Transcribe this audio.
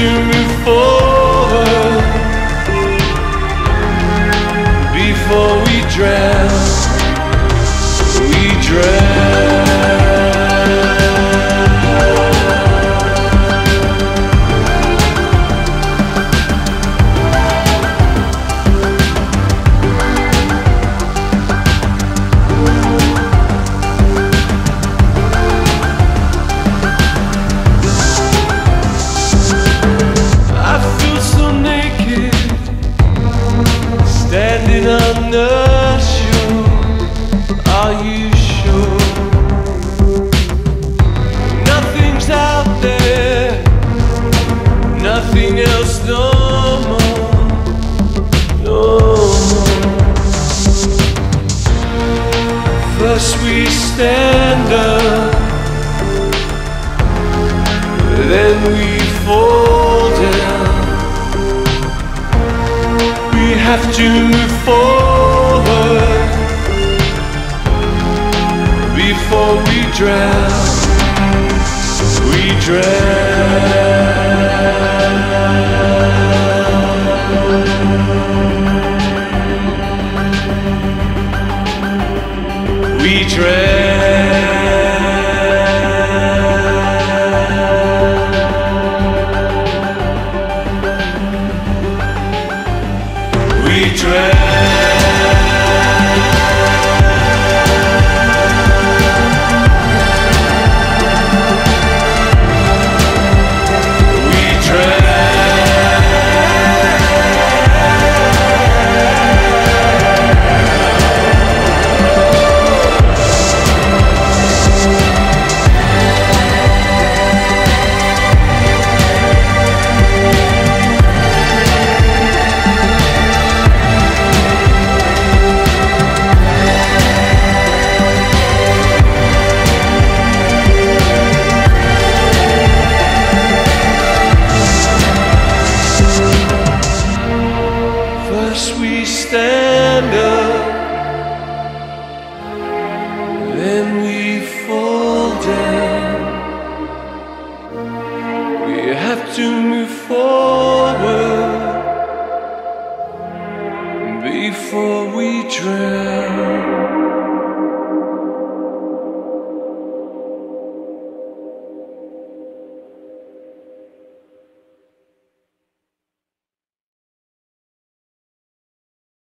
to move forward before we drown. Stand then we fall down. We have to move forward before we drown. We drown. We drown. We drown. Stand up, then we fall down. We have to move forward before we drown.